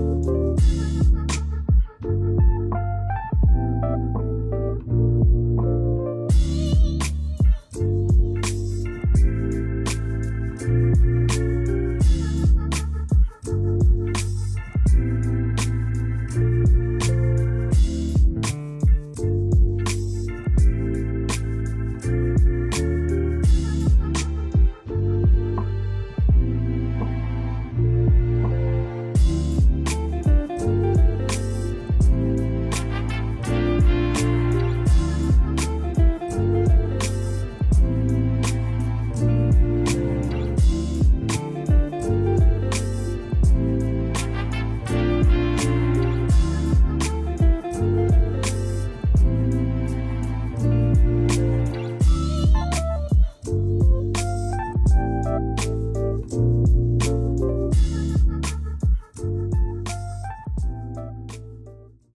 you